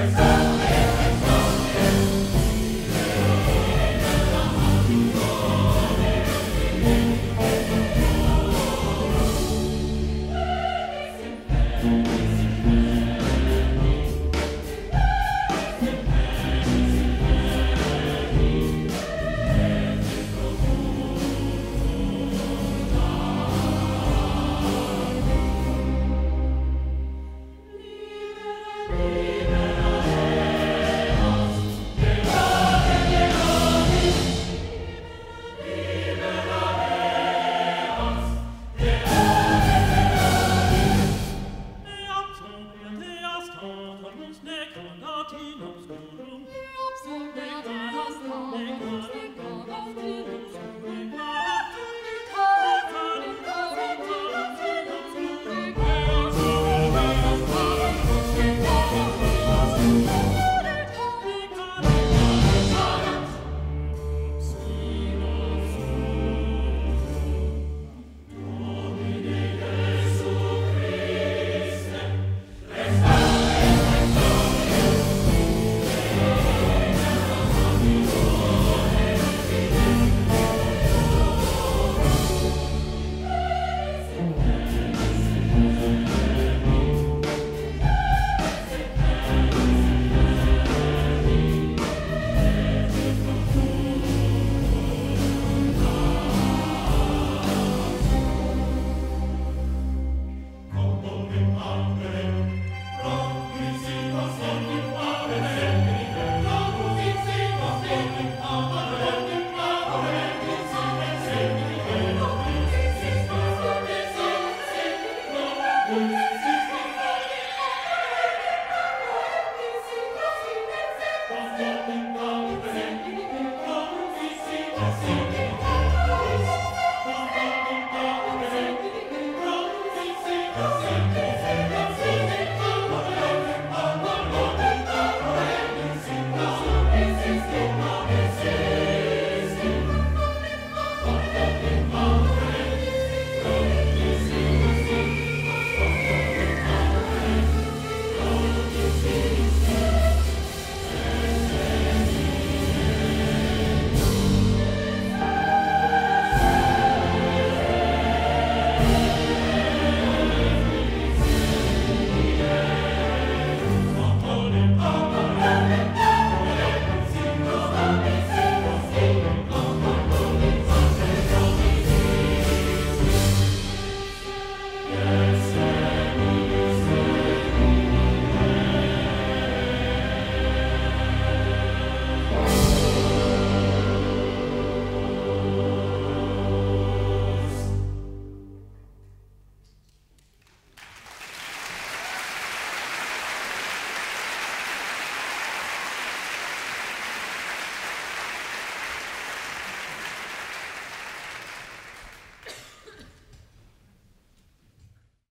Praise God. Hallelujah.